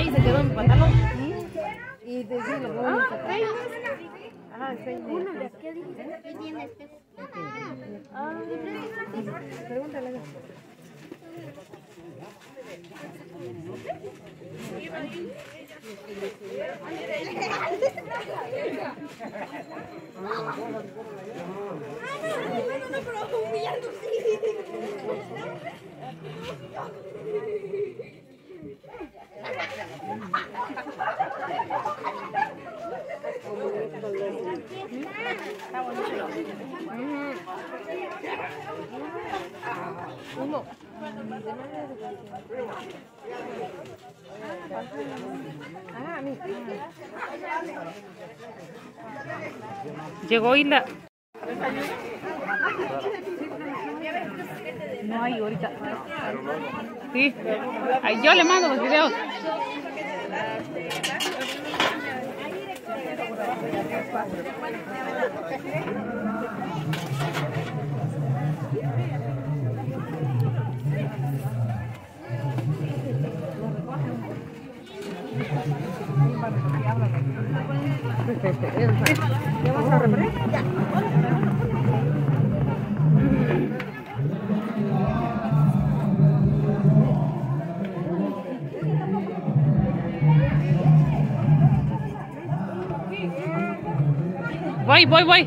ahí se quedó en mi pantalón. Y te sí, lo pongo en mi pantalón. Ajá, seis meses. ¿Qué tiene este? Ah, pregúntale. Uno. Ah, a mí. Llegó Isla. No hay ahorita. Sí. Ay, yo le mando los videos. ¿Ya vas a reprender? Voy, voy, voy.